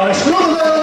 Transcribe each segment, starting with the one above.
Look at that!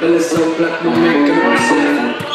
Black, my making up